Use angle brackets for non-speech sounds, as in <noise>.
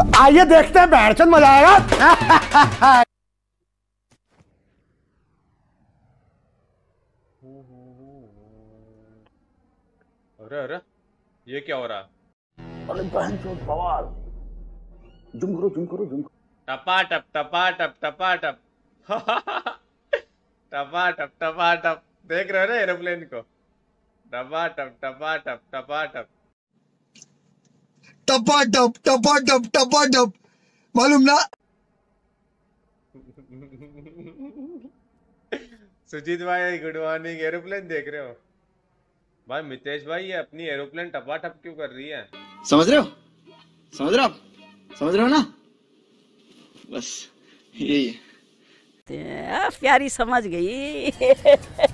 आइए देखते हैं बैठचंद मज़ा आएगा। अरे अरे ये क्या हो रहा? अरे बहन चोद बवाल जुम करो जुम करो जुम टपा टप टपा टप टपा टप टपा टप टपा टप देख रहे हो ना एरोप्लेन को? टपा टप टपा टप टपा टप टपा टप टपा टप टपा टप मालूम ना? सुजीत भाई गुड मॉर्निंग एरोप्लेन देख रहे हो? भाई मितेश भाई ये अपनी एरोप्लेन टपा टप क्यों कर रही है? समझ रहे हो? समझ रहे हो आप? समझ रहे हो ना? बस यही है। प्यारी समझ गई। <laughs>